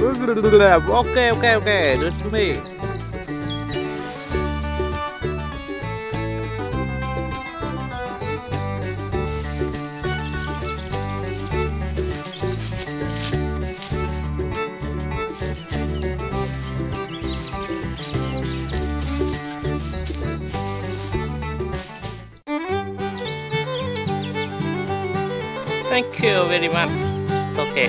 Okay, okay, okay. Do it for me. Thank you very much. Okay.